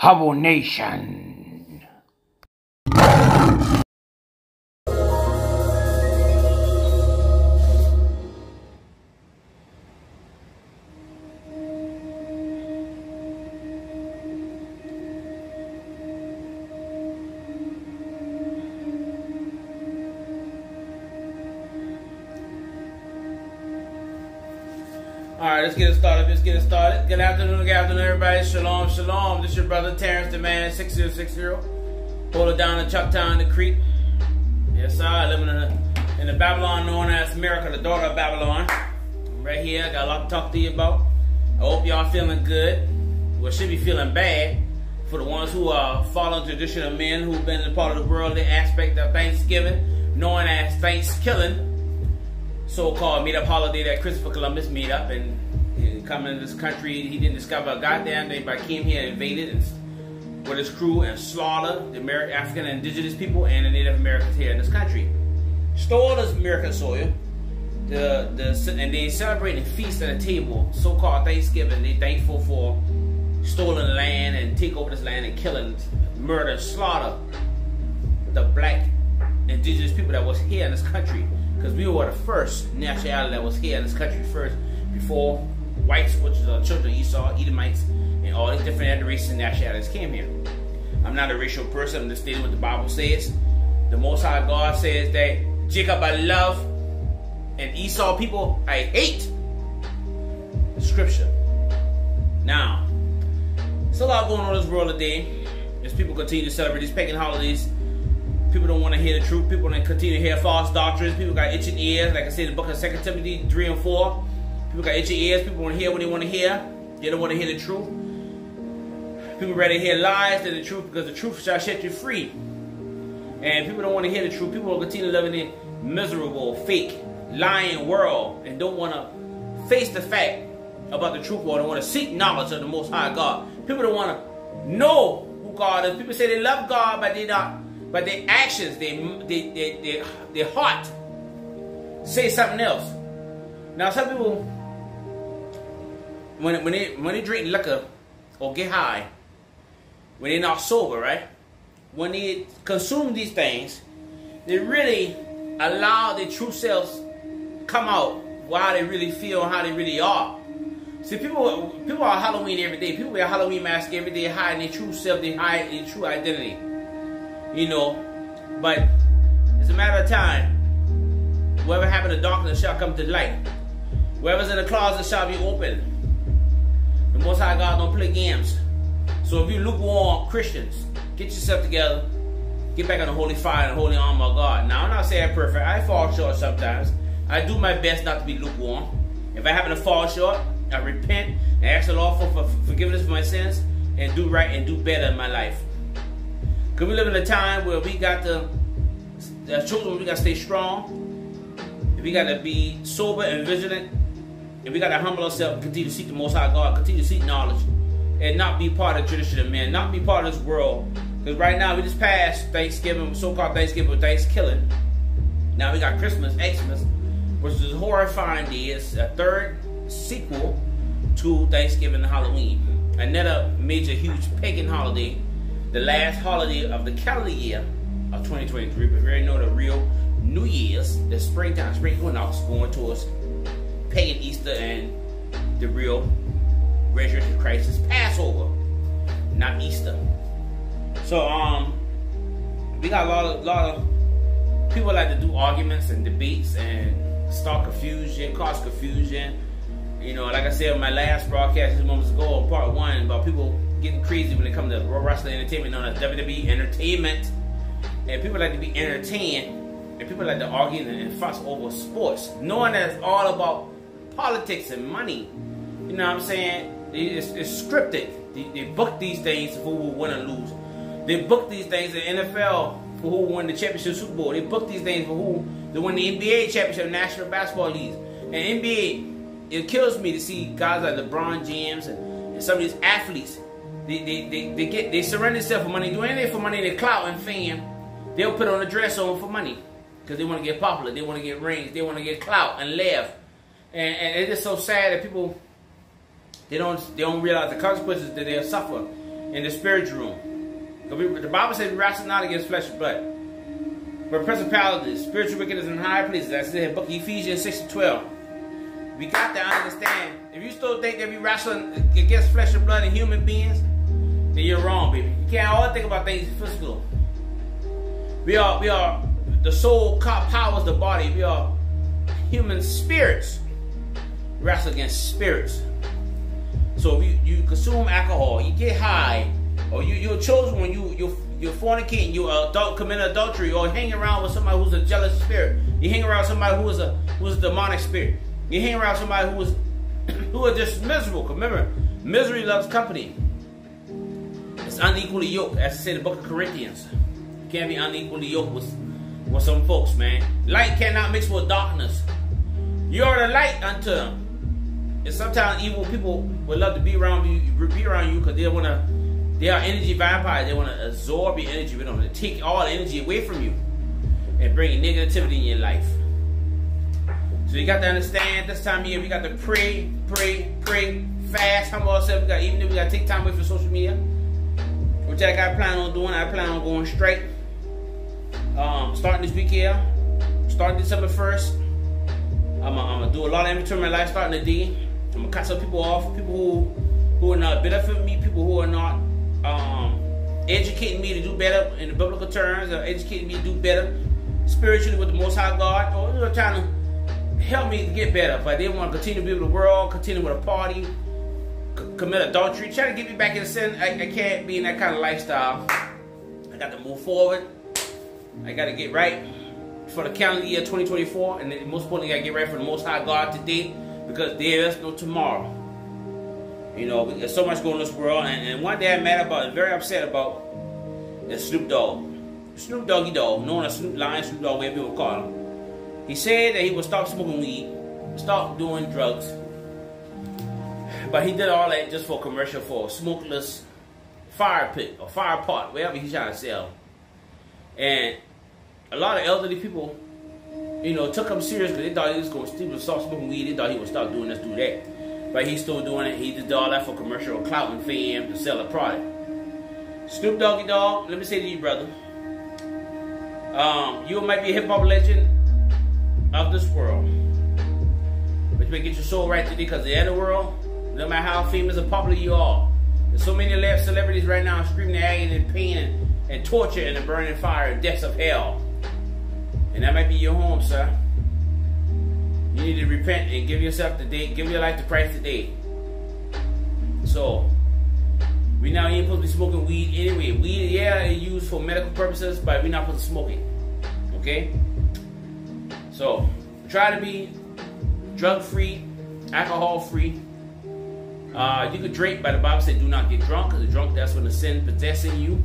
Hubble Nation. All right, let's get it started. Let's get it started. Good afternoon, good afternoon, everybody. Shalom, shalom. This is your brother Terrance, the man, 6060. Hold it down in Chucktown, the creek. Yes, sir. Living in the, in the Babylon known as America, the daughter of Babylon. Right here. I got a lot to talk to you about. I hope y'all feeling good. Well, should be feeling bad for the ones who are following traditional men who've been a part of the worldly aspect of Thanksgiving, known as Thanksgiving so-called meetup holiday that Christopher Columbus made up and coming to this country. He didn't discover a goddamn thing, but came here and invaded and with his crew and slaughtered the American, African indigenous people and the Native Americans here in this country. Stole this American soil. The, the, and they celebrate and feast at a table, so-called Thanksgiving. They thankful for stolen land and take over this land and killing, murder, slaughter the black indigenous people that was here in this country because we were the first nationality that was here in this country first before whites, which is the children of Esau, Edomites, and all these different races and nationalities came here. I'm not a racial person. I'm just stating what the Bible says. The Most High God says that Jacob I love and Esau people I hate. Scripture. Now, there's a lot going on in this world today as people continue to celebrate these pagan holidays People don't want to hear the truth. People want to continue to hear false doctrines. People got itching ears. Like I said the book of 2 Timothy 3 and 4. People got itching ears. People want to hear what they want to hear. They don't want to hear the truth. People rather hear lies than the truth because the truth shall set you free. And people don't want to hear the truth. People will continue living in miserable, fake, lying world and don't want to face the fact about the truth or don't want to seek knowledge of the Most High God. People don't want to know who God is. People say they love God, but they not but their actions, their, their, their, their, their heart say something else. Now, some people, when, when, they, when they drink liquor or get high, when they're not sober, right? When they consume these things, they really allow their true selves come out how they really feel and how they really are. See, people people are Halloween every day. People wear Halloween mask every day, hiding their true self, they hide their true identity you know. But it's a matter of time. Whatever happened to darkness shall come to light. Whoever's in the closet shall be open. The Most High God don't play games. So if you lukewarm Christians, get yourself together. Get back on the holy fire and holy armor of God. Now, I'm not saying perfect. I fall short sometimes. I do my best not to be lukewarm. If I happen to fall short, I repent and ask the Lord for, for forgiveness for my sins and do right and do better in my life. Because we live in a time where we got to, as children, we got to stay strong. We got to be sober and vigilant. And we got to humble ourselves and continue to seek the Most High God, continue to seek knowledge, and not be part of tradition of men, not be part of this world. Because right now, we just passed Thanksgiving, so called Thanksgiving, Thanksgiving. Now we got Christmas, Xmas, which is horrifying. It's a third sequel to Thanksgiving and Halloween. Another major, huge pagan holiday the last holiday of the calendar year of 2023, but we already know the real New Year's, the springtime, spring equinox going towards pagan Easter and the real resurrection of Passover, not Easter. So um we got a lot of lot of people like to do arguments and debates and start confusion, cause confusion. You know, like I said in my last broadcast just moments ago, part one, about people getting crazy when it comes to wrestling entertainment known as WWE Entertainment. And people like to be entertained, and people like to argue and fuss over sports, knowing that it's all about politics and money. You know what I'm saying? It's, it's scripted. They, they, book these things for who will win and lose. They book these things in NFL for who win the championship Super Bowl. They book these things for who to win the NBA championship, National Basketball League. And NBA, it kills me to see guys like LeBron James and, and some of these athletes they, they, they, they get they surrender themselves for money, do anything for money, they clout and fame. They'll put on a dress on for money. Because they want to get popular, they want to get rings, they want to get clout and live. And, and it's just so sad that people they don't they don't realize the consequences that they'll suffer in the spiritual room. The Bible says we wrestle not against flesh and blood, but principalities, spiritual wickedness in high places. That's in book Ephesians 6 to 12. We got to understand. If you still think that we wrestling against flesh and blood and human beings, then you're wrong, baby. You can't always think about things physical. We are, we are, the soul powers the body. We are human spirits. wrestle against spirits. So if you, you consume alcohol, you get high, or you, you're chosen when you, you you're fornicating, you adult, commit adultery, or hang around with somebody who's a jealous spirit. You hang around somebody who is a who's a demonic spirit. You hang around somebody who is who are just miserable. Remember, misery loves company. Unequally yoked, as I said, the book of Corinthians. You can't be unequally yoked with, with some folks, man. Light cannot mix with darkness. You are the light unto them. And sometimes evil people would love to be around you, be around you because they want to they are energy vampires. They want to absorb your energy. They want to take all the energy away from you and bring negativity in your life. So you got to understand this time here, we got to pray, pray, pray, fast, humble ourselves. We got even if we got to take time away from social media, which I plan on doing. I plan on going straight. Um, starting this week here, starting December first. I'm gonna do a lot of inventory in my life starting today. I'm gonna cut some people off, people who who are not benefiting me, people who are not um, educating me to do better in the biblical terms, or educating me to do better spiritually with the Most High God, or you know, trying to help me get better. But they want to continue to be with the world, continue with a party, commit adultery, try to get me back in sin. I, I can't be in that kind of lifestyle. I got to move forward. I got to get right for the calendar year 2024, and most importantly, I got to get right for the Most High God today because there is no tomorrow. You know, there's so much going on in this world. And, and one day I'm mad about, very upset about, is Snoop Dogg. Snoop Doggy Dogg, known as Snoop Lion, Snoop Dogg, whatever people call him. He said that he would stop smoking weed, stop doing drugs. But he did all that just for commercial for a smokeless fire pit or fire pot, whatever he's trying to sell. And a lot of elderly people, you know, took him serious because they thought he was going to stop smoking weed. They thought he would stop doing this, do that. But he's still doing it. He did all that for commercial clout and fame to sell a product. Snoop Doggy Dogg, let me say to you, brother. Um, you might be a hip hop legend of this world. But you better get your soul right today because the other world, no matter how famous or popular you are, there's so many left celebrities right now screaming their agony and pain and, and torture and the burning fire and depths of hell. And that might be your home, sir. You need to repent and give yourself the day, give your life to Christ today. So, we now ain't supposed to be smoking weed anyway. Weed, yeah, it's used for medical purposes, but we're not supposed to smoke it. Okay? So, try to be drug free, alcohol free. Uh, you could drink, but the Bible said do not get drunk, because the drunk, that's when the sin possessing you.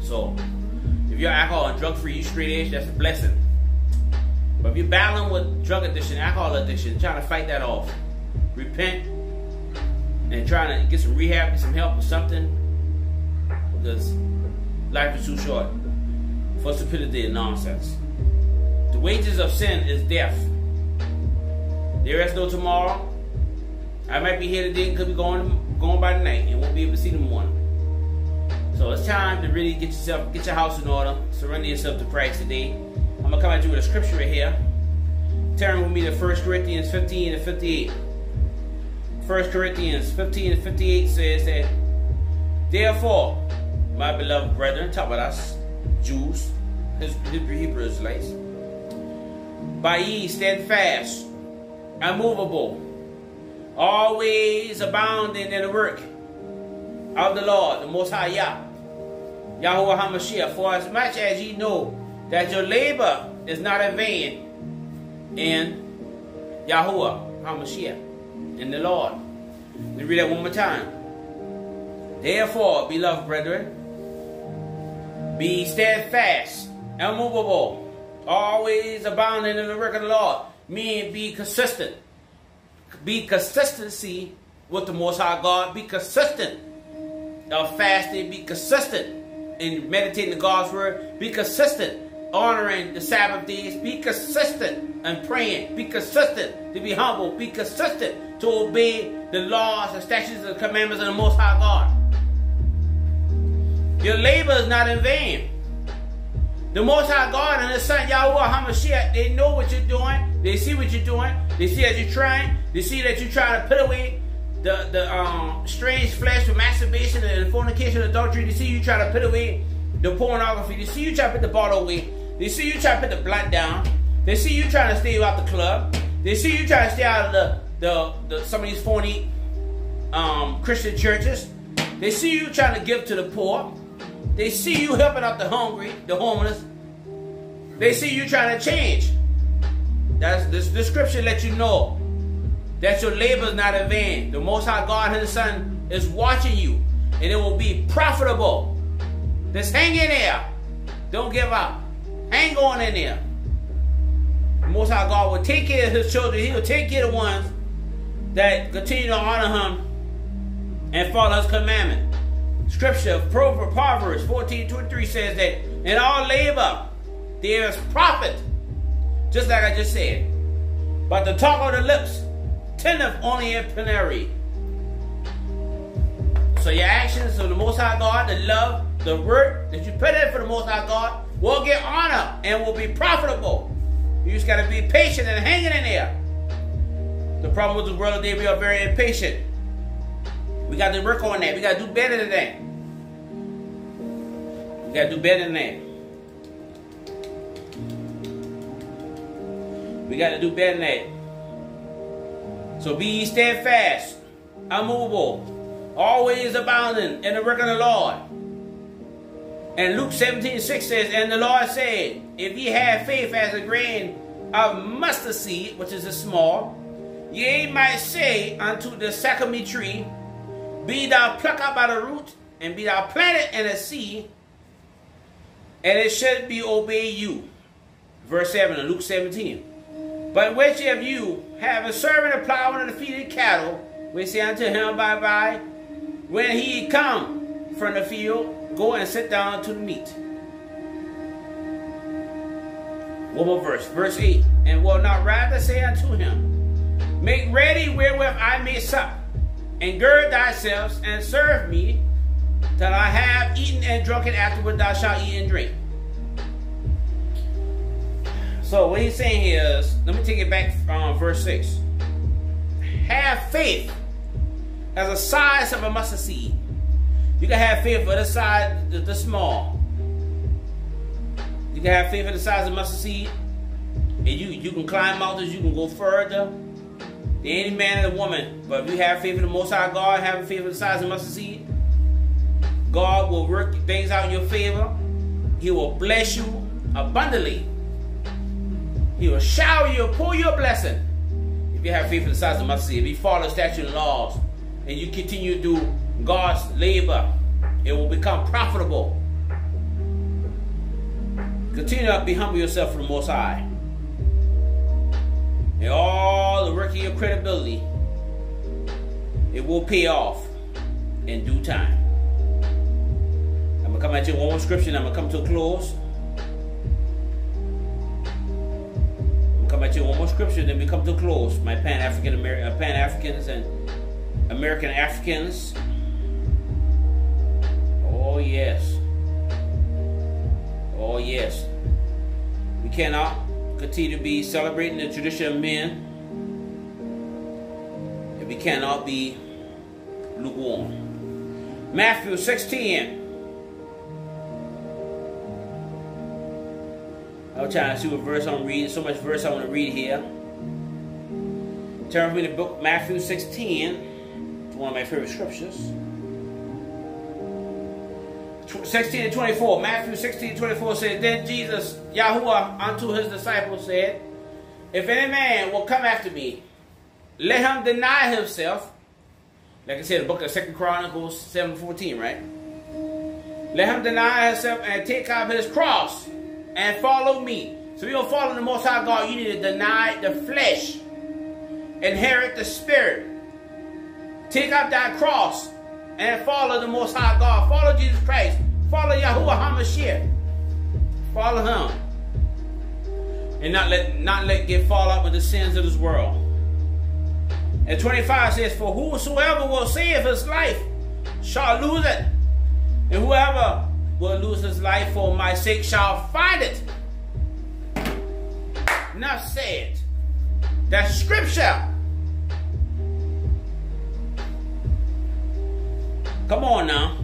So, if you're alcohol and drug free, you straight edge, that's a blessing. But if you're battling with drug addiction, alcohol addiction, trying to fight that off, repent and trying to get some rehab, get some help or something, because life is too short for stupidity and nonsense. The wages of sin is death. There is no tomorrow. I might be here today and could be going going by the night and won't be able to see the morning. So it's time to really get yourself, get your house in order, surrender yourself to Christ today. I'm to come at you with a scripture right here. Turn with me to 1 Corinthians 15 and 58. 1 Corinthians 15 and 58 says that, Therefore, my beloved brethren, talk about us, Jews, his Hebrew Israelites, by ye steadfast, unmovable, always abounding in the work of the Lord, the Most High Yah, Yahweh HaMashiach, for as much as ye know that your labor is not in vain in Yahuwah HaMashiach, in the Lord. Let me read that one more time. Therefore, beloved brethren, be steadfast, immovable, always abounding in the work of the Lord. Meaning be consistent. Be consistency with the Most High God. Be consistent of fasting. Be consistent in meditating the God's word. Be consistent honoring the Sabbath days. Be consistent and praying. Be consistent to be humble. Be consistent to obey the laws, the statutes, and the commandments of the Most High God. Your labor is not in vain. The Most High God and His Son Yahweh HaMashiach, they know what you're doing. They see what you're doing. They see that you're trying. They see that you're trying to put away the, the um, strange flesh with masturbation and fornication and adultery. They see you trying to put away the pornography. They see you trying to put the bottle away. They see you trying to put the black down. They see you trying to stay out the club. They see you trying to stay out of the, the, the some of these phony um, Christian churches. They see you trying to give to the poor. They see you helping out the hungry, the homeless. They see you trying to change. That's this description let you know that your labor is not in vain. The Most High God His Son is watching you, and it will be profitable. Just hang in there. Don't give up. Hang on in there. The Most High God will take care of His children. He will take care of the ones that continue to honor Him and follow His commandment. Scripture, Proverbs 14 23 says that in all labor there is profit, just like I just said. But the talk of the lips tendeth only in plenary. So your actions of the Most High God, the love, the work that you put in for the Most High God will get honor and will be profitable. You just got to be patient and hanging in there. The problem with the world today, we are very impatient. We got to work on that. We got to do better than that. We got to do better than that. We got to do better than that. So be steadfast, unmovable, always abounding in the work of the Lord. And Luke 17 6 says, And the Lord said, If ye have faith as a grain of mustard seed, which is a small, ye might say unto the sycamore tree, Be thou plucked up by the root, and be thou planted in the sea, and it should be obey you. Verse 7 of Luke 17. But which of you have a servant of plowing and feeding cattle, we say unto him by by, when he come from the field, go and sit down to the meat. One more verse, verse 8. And will not rather say unto him, Make ready wherewith I may sup, and gird thyself, and serve me, till I have eaten and drunken, afterward thou shalt eat and drink. So what he's saying is, let me take it back from verse 6. Have faith as a size of a mustard seed. You can have faith for the size, the, the small. You can have faith for the size of mustard seed. And you, you can climb mountains, you can go further any man and woman. But if you have faith in the Most High God, having faith for the size of mustard seed, God will work things out in your favor. He will bless you abundantly. He will shower you, pour you a blessing. If you have faith in the size of mustard seed, if you follow statute and laws, and you continue to do God's labor, it will become profitable. Continue to be humble yourself for the Most High. And all the work of your credibility, it will pay off in due time. I'm to come at you one more scripture and I'm to come to a close. I'm gonna come at you one more scripture, then we come to a close. My Pan African American uh, Pan Africans and American Africans. Oh yes. Oh yes. We cannot continue to be celebrating the tradition of men. And we cannot be lukewarm. Matthew 16. I'm trying to see what verse I'm reading. So much verse I want to read here. Turn with me to book Matthew 16. One of my favorite scriptures. 16 and 24. Matthew 16 and 24 says, Then Jesus, Yahuwah, unto his disciples said, If any man will come after me, let him deny himself. Like I said, the book of Second Chronicles 7 14, right? Let him deny himself and take up his cross and follow me. So if you're follow the Most High God, you need to deny the flesh, inherit the spirit, take up that cross, and follow the Most High God. Follow Jesus Christ. Follow Yahuwah HaMashiach. Follow Him. And not let not let get fall out with the sins of this world. And 25 says, For whosoever will save his life shall lose it. And whoever will lose his life for my sake shall find it. Enough said. That's scripture. Come on now.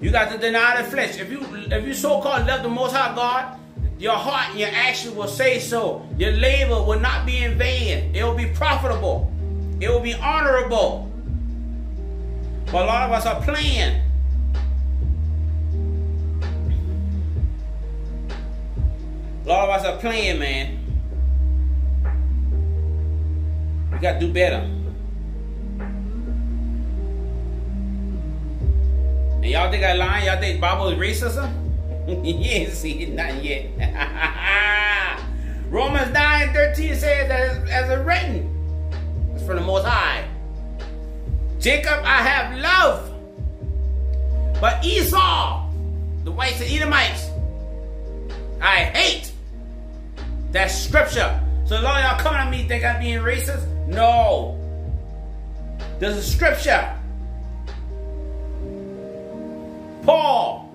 You got to deny the flesh. If you if you so-called love the most high God, your heart and your action will say so. Your labor will not be in vain. It will be profitable. It will be honorable. But a lot of us are playing. A lot of us are playing, man. We got to do better. And y'all think I lying? Y'all think Bible is racism? you ain't seen nothing yet. Romans 9 13 says that as, as it written, it's from the Most High. Jacob I have love, but Esau, the whites and Edomites, I hate. That's scripture. So of y'all coming at me think I'm being racist? No. There's a scripture. Paul,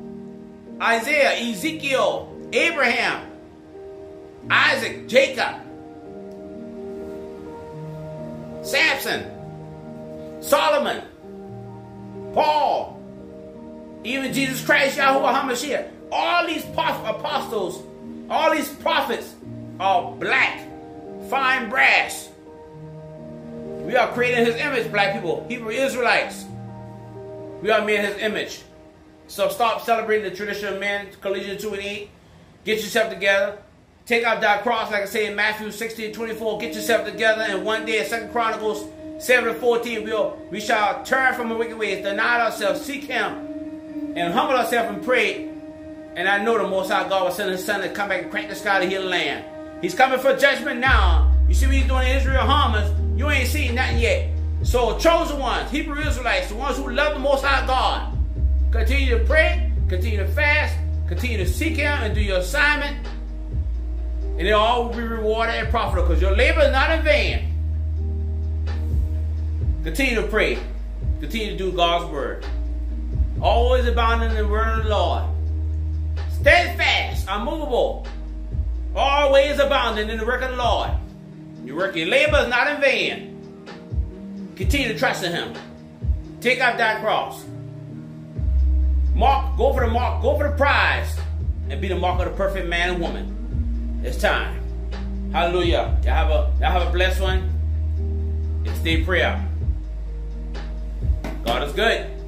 Isaiah, Ezekiel, Abraham, Isaac, Jacob, Samson, Solomon, Paul, even Jesus Christ, Yahuwah HaMashiach. All these apostles, all these prophets are black, fine brass. We are creating his image, black people, Hebrew Israelites. We are made in his image. So stop celebrating the tradition of men, Colossians 2 and 8. Get yourself together. Take out that cross, like I say in Matthew 16, 24. Get yourself together. And one day, Second Chronicles 7 and 14, we'll, we shall turn from the wicked ways, deny ourselves, seek him, and humble ourselves and pray. And I know the Most High God will send his son to come back and crank the sky to heal the land. He's coming for judgment now. You see what he's doing in Israel Hamas, you ain't seen nothing yet. So chosen ones, Hebrew Israelites, the ones who love the Most High God, continue to pray, continue to fast, continue to seek him and do your assignment. And it all will be rewarded and profitable because your labor is not in vain. Continue to pray. Continue to do God's word. Always abounding in the word of the Lord. Steadfast, unmovable, always abounding in the work of the Lord. Your work, your labor is not in vain. Continue to trust in Him. Take up that cross. Mark, go for the mark, go for the prize, and be the mark of the perfect man and woman. It's time. Hallelujah. Y'all have a y'all have a blessed one. It's stay prayer. God is good.